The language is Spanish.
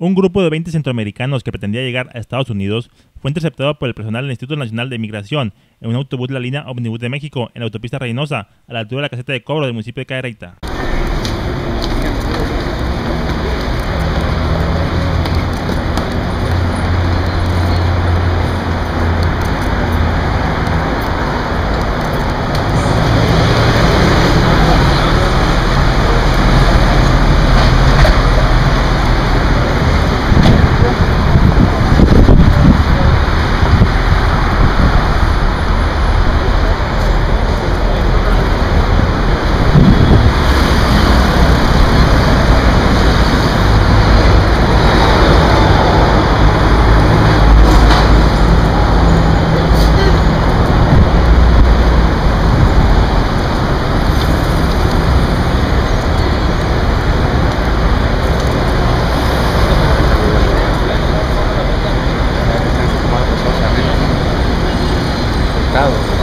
Un grupo de 20 centroamericanos que pretendía llegar a Estados Unidos fue interceptado por el personal del Instituto Nacional de Migración en un autobús de la línea Omnibus de México en la autopista Reynosa, a la altura de la caseta de cobro del municipio de Cadereyta. 干了。